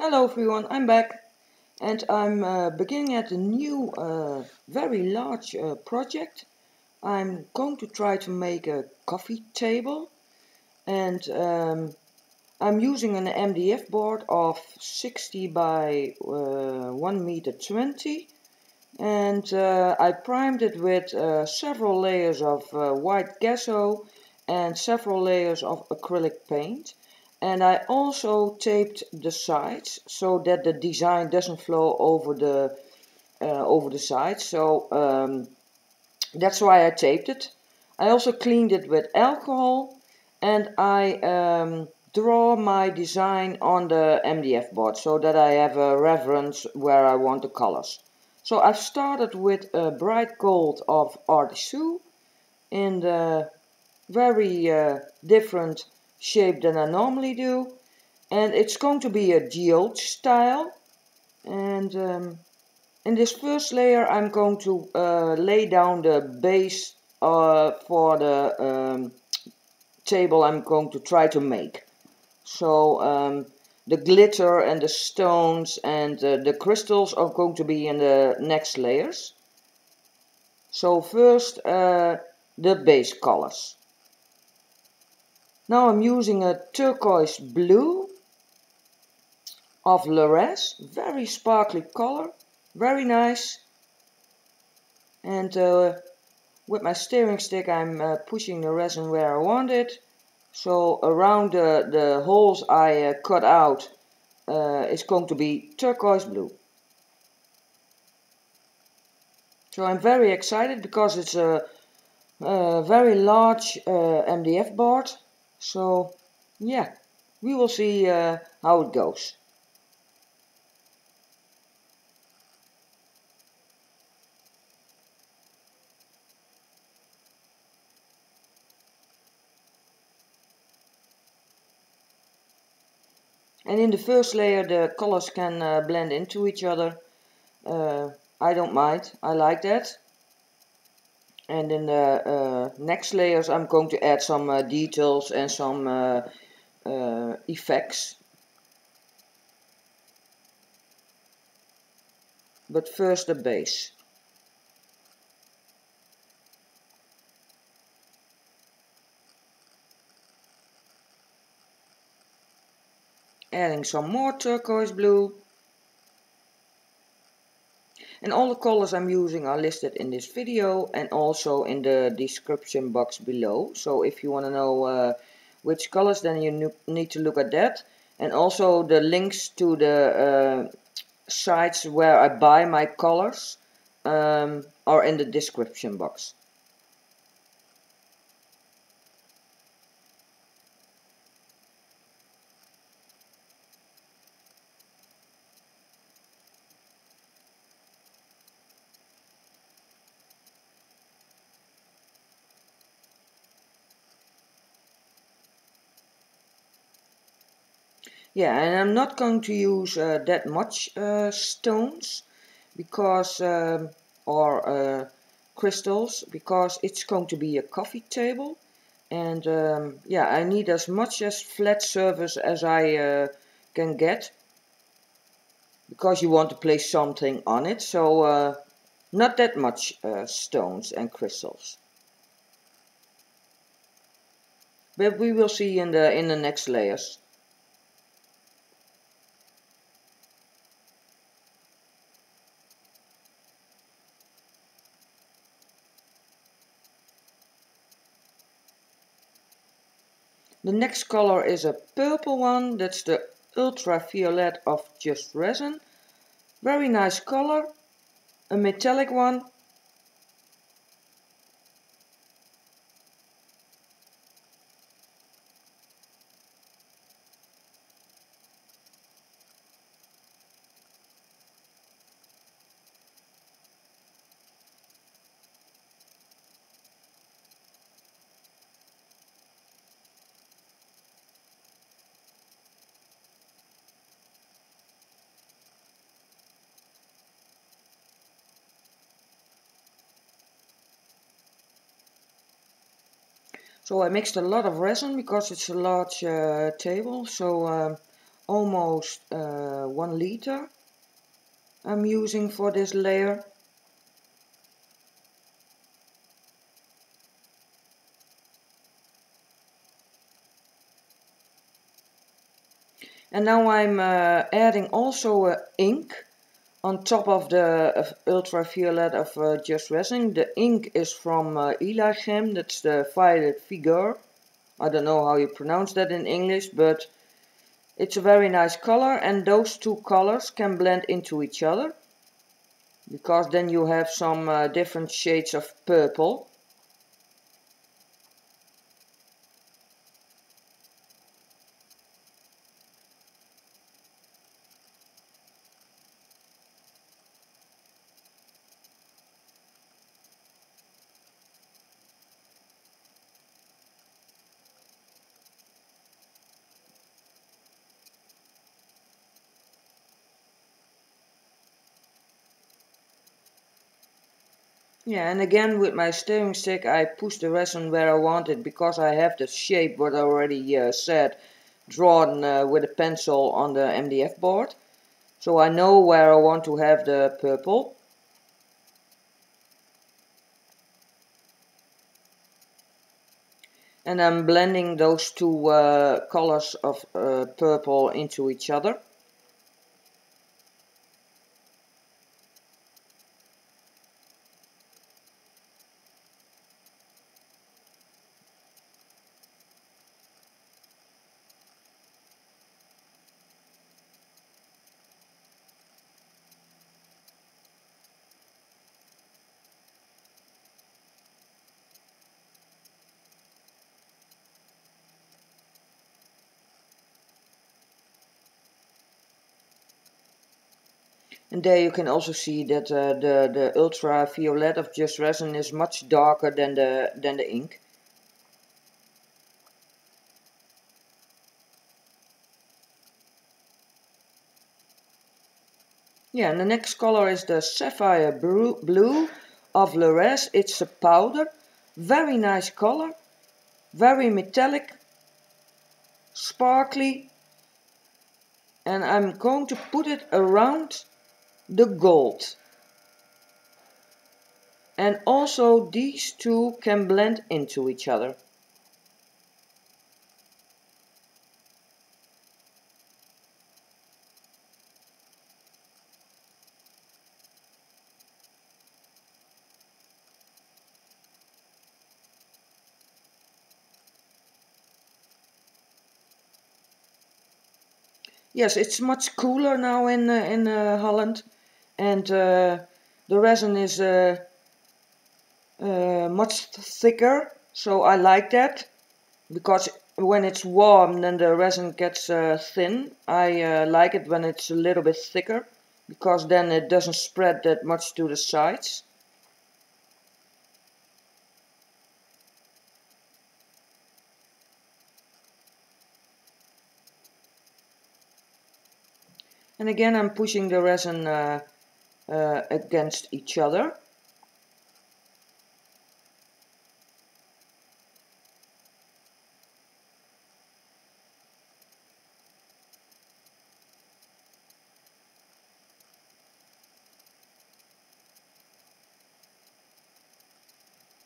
Hello everyone, I'm back and I'm uh, beginning at a new, uh, very large uh, project. I'm going to try to make a coffee table and um, I'm using an MDF board of 60 by uh, 1 meter 20 and uh, I primed it with uh, several layers of white gesso and several layers of acrylic paint and I also taped the sides so that the design doesn't flow over the uh, over the sides. So um, that's why I taped it. I also cleaned it with alcohol and I um, draw my design on the MDF board so that I have a reference where I want the colors. So I've started with a bright gold of Artisue in the very uh, different shape than I normally do. And it's going to be a geode style. And um, in this first layer I'm going to uh, lay down the base uh, for the um, table I'm going to try to make. So um, the glitter and the stones and uh, the crystals are going to be in the next layers. So first uh, the base colors now I'm using a turquoise blue of Le'Rez, very sparkly color, very nice. And uh, with my steering stick I'm uh, pushing the resin where I want it. So around the, the holes I uh, cut out uh, is going to be turquoise blue. So I'm very excited because it's a, a very large uh, MDF board so yeah, we will see uh, how it goes. And in the first layer the colors can uh, blend into each other. Uh, I don't mind, I like that and in the uh, next layers I'm going to add some uh, details and some uh, effects. But first the base. Adding some more turquoise blue and all the colors I'm using are listed in this video and also in the description box below. So if you want to know uh, which colors then you need to look at that. And also the links to the uh, sites where I buy my colors um, are in the description box. Yeah, and I'm not going to use uh, that much uh, stones because um, or uh, crystals because it's going to be a coffee table and um, yeah I need as much as flat surface as I uh, can get because you want to place something on it. So uh, not that much stones and crystals. But we will see in the in the next layers The next color is a purple one, that's the ultraviolet of Just Resin. Very nice color, a metallic one So I mixed a lot of resin because it's a large uh, table. So um, almost uh, one liter I'm using for this layer. And now I'm uh, adding also uh, ink on top of the ultraviolet of uh, Just Resin. The ink is from uh, that's the Violet Vigour. I don't know how you pronounce that in English, but it's a very nice color and those two colors can blend into each other because then you have some uh, different shades of purple Yeah, and again with my steering stick I push the resin where I want it because I have the shape what I already uh, said drawn uh, with a pencil on the MDF board. So I know where I want to have the purple. And I'm blending those two uh, colors of uh, purple into each other. And there you can also see that uh, the, the ultraviolet of Just Resin is much darker than the, than the ink. Yeah, and the next color is the Sapphire Blue of Le'Rez. It's a powder, very nice color, very metallic, sparkly. And I'm going to put it around the gold. And also these two can blend into each other. Yes, it's much cooler now in uh, in uh, Holland and uh, the resin is uh, uh, much thicker so I like that. Because when it's warm then the resin gets thin. I like it when it's a little bit thicker because then it doesn't spread that much to the sides. And again I'm pushing the resin uh, uh, against each other.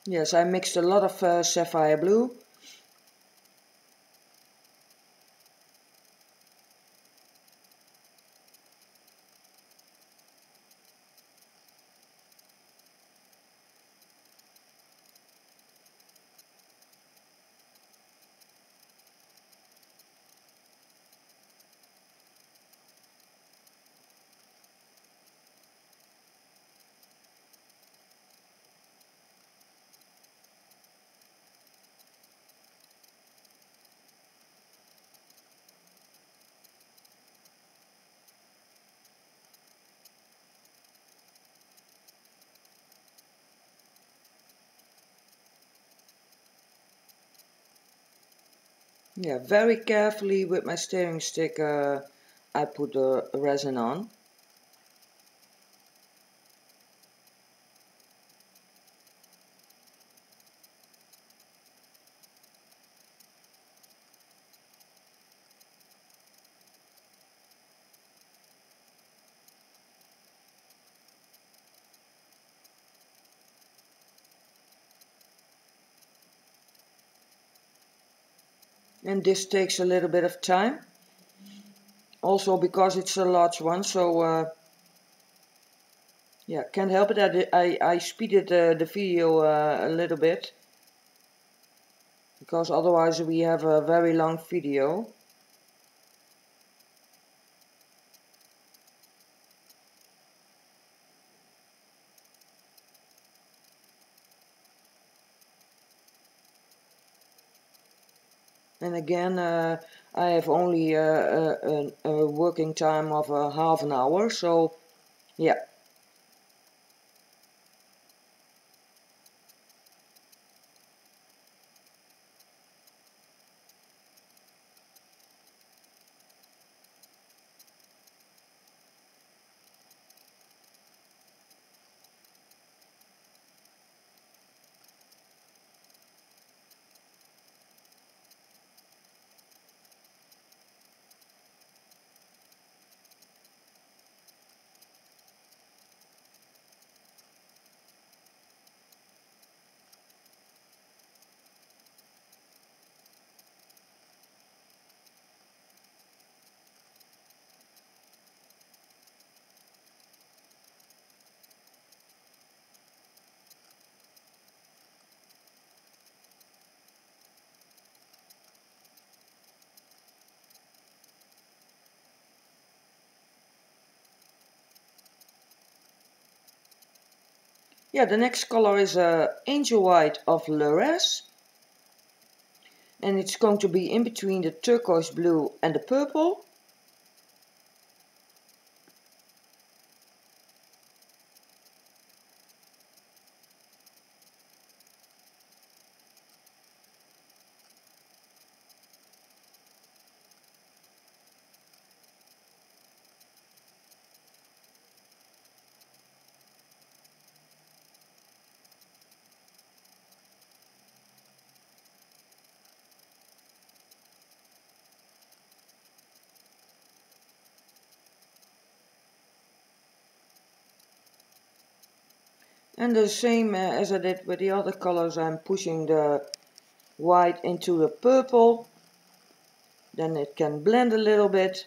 Yes, I mixed a lot of uh, sapphire blue Yeah, very carefully with my steering stick uh, I put the resin on. And this takes a little bit of time. Also because it's a large one so uh, yeah can't help it. I, I, speeded uh, the video uh, a little bit. Because otherwise we have a very long video and again uh, I have only a, a, a, working time of a half an hour so yeah Yeah, the next color is uh, Angel White of Le'Rez. And it's going to be in between the turquoise blue and the purple. And the same uh, as I did with the other colors I'm pushing the white into the purple. Then it can blend a little bit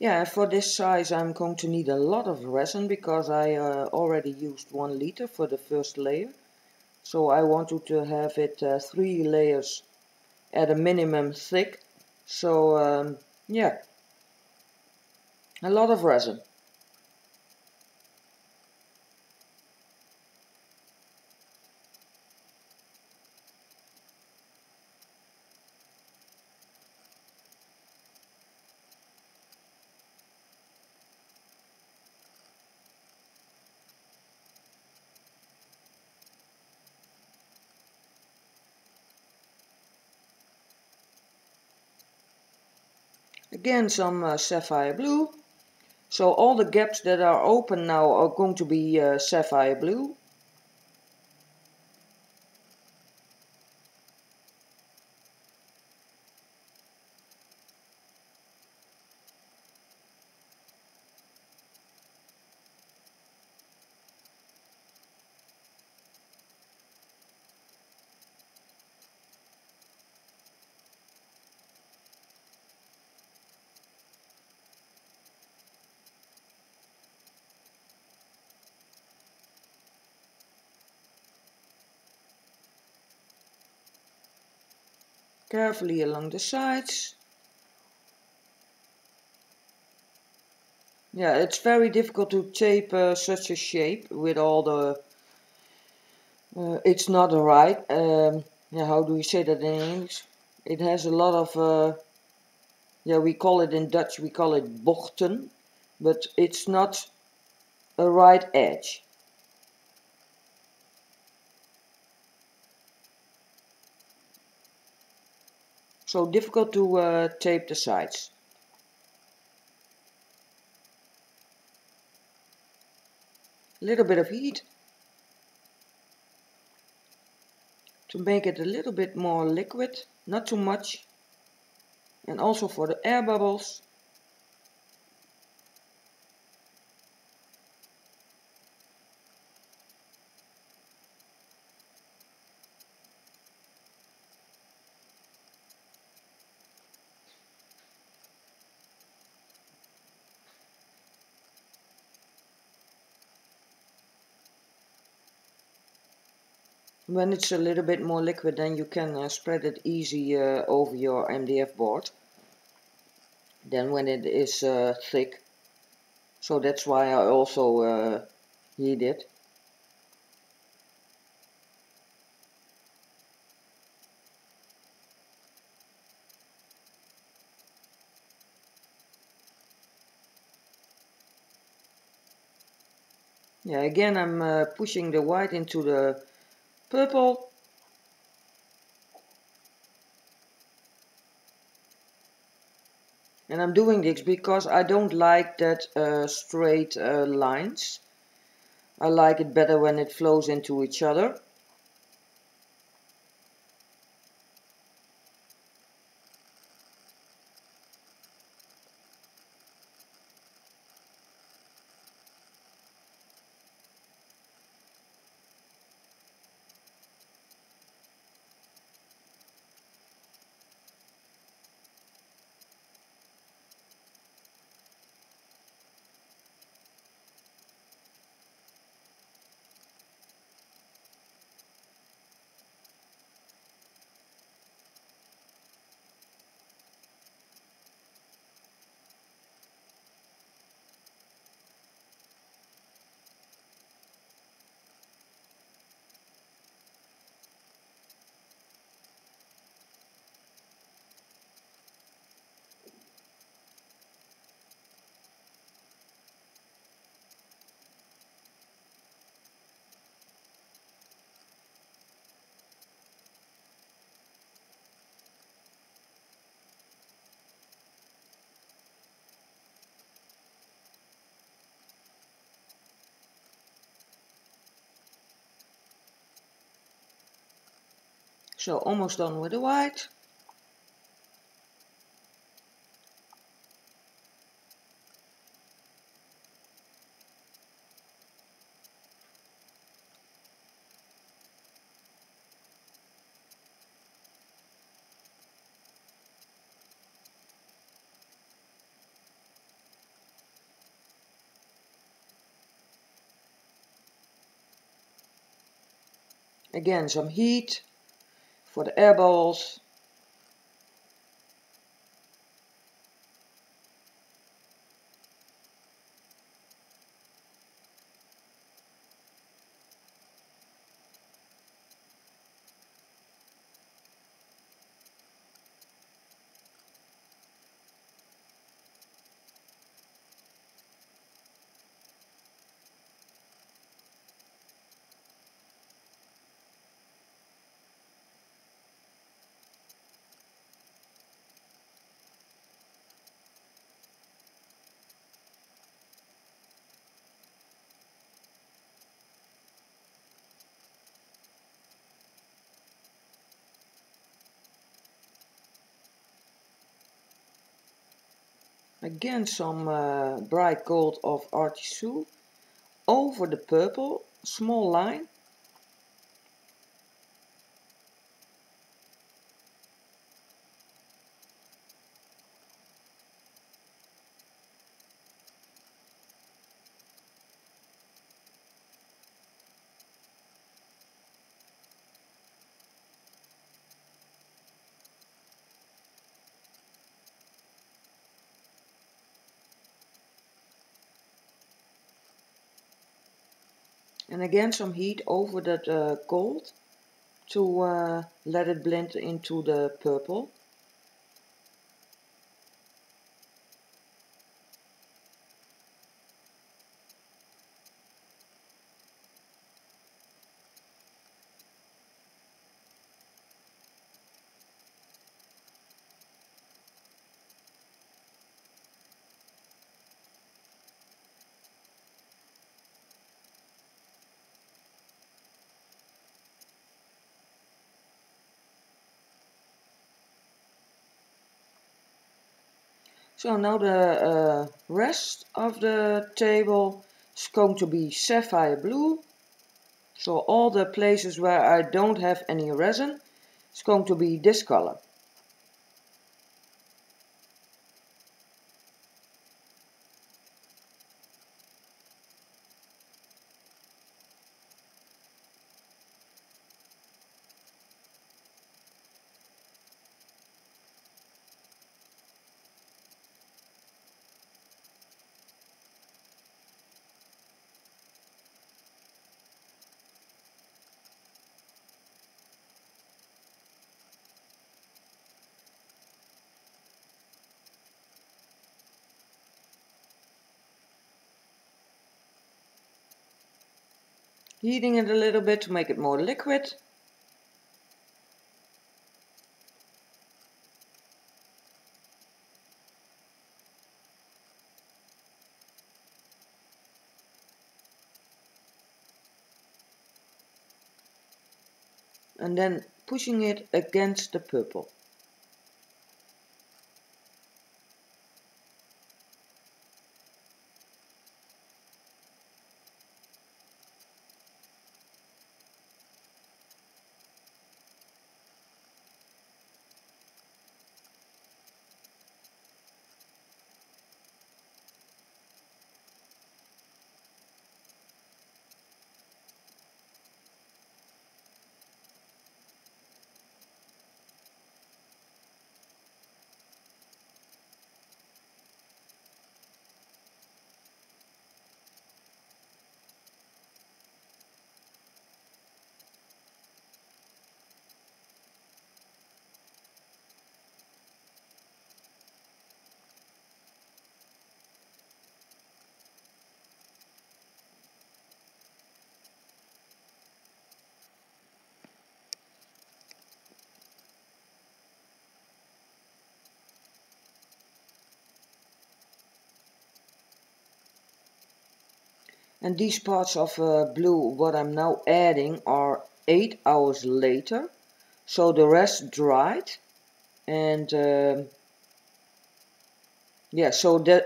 Yeah, for this size I'm going to need a lot of resin because I uh, already used one liter for the first layer. So I wanted to have it uh, three layers at a minimum thick. So um, yeah, a lot of resin. Again some uh, sapphire blue. So all the gaps that are open now are going to be uh, sapphire blue. Carefully along the sides. Yeah, it's very difficult to tape uh, such a shape with all the... Uh, it's not a right. Um, yeah, how do we say that in English? It has a lot of... Uh, yeah, we call it in Dutch, we call it bochten. But it's not a right edge. So difficult to uh, tape the sides. A little bit of heat to make it a little bit more liquid, not too much. And also for the air bubbles, When it's a little bit more liquid then you can uh, spread it easy over your MDF board than when it is uh, thick. So that's why I also uh, heat it. Yeah, again I'm uh, pushing the white into the purple. And I'm doing this because I don't like that uh, straight uh, lines. I like it better when it flows into each other So almost done with the white. Again, some heat for the air Again some uh, bright gold of Artisue over the purple, small line. And again some heat over that uh, gold to uh, let it blend into the purple. So now the uh, rest of the table is going to be sapphire blue. So all the places where I don't have any resin, it's going to be this color. Heating it a little bit to make it more liquid. And then pushing it against the purple. And these parts of uh, blue what I'm now adding are 8 hours later. So the rest dried. And uh, yeah so that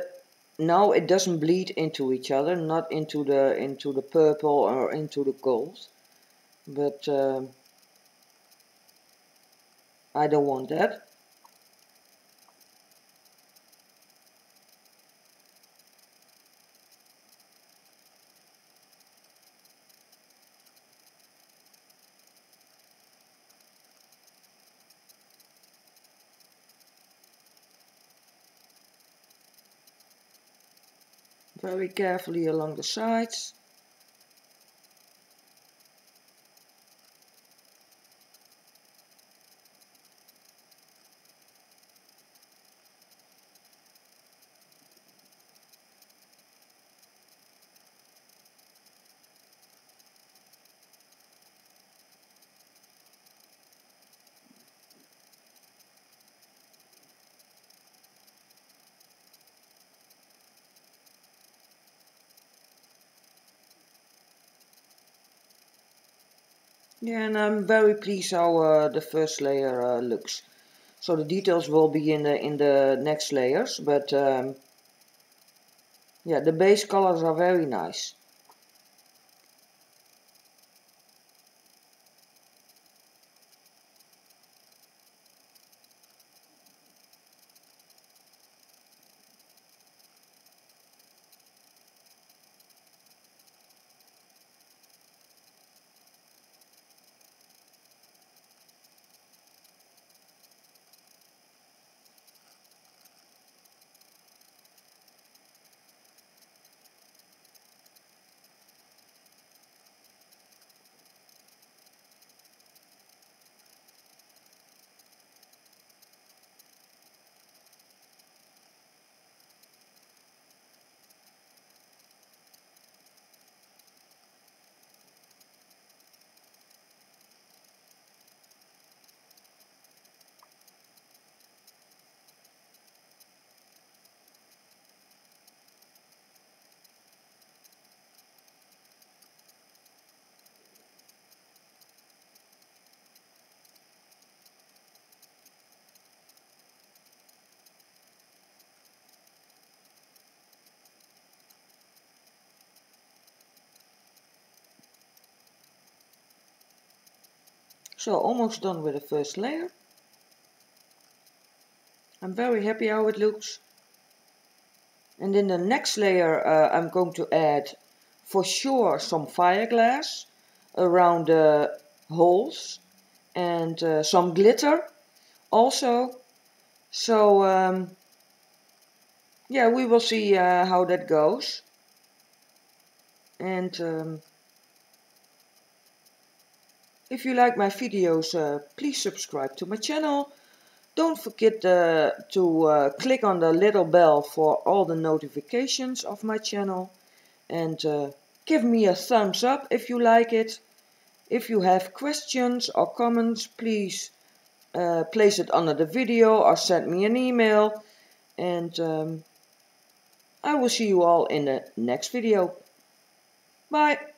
now it doesn't bleed into each other not into the into the purple or into the gold but uh, I don't want that very carefully along the sides. Yeah, and I'm very pleased how uh, the first layer uh, looks. So the details will be in the in the next layers, but um, yeah, the base colors are very nice. So almost done with the first layer. I'm very happy how it looks. And in the next layer uh, I'm going to add for sure some fire glass around the holes and uh, some glitter also. So um, yeah, we will see uh, how that goes. And um, if you like my videos, uh, please subscribe to my channel. Don't forget uh, to uh, click on the little bell for all the notifications of my channel. And uh, give me a thumbs up if you like it. If you have questions or comments, please uh, place it under the video or send me an email. And um, I will see you all in the next video. Bye.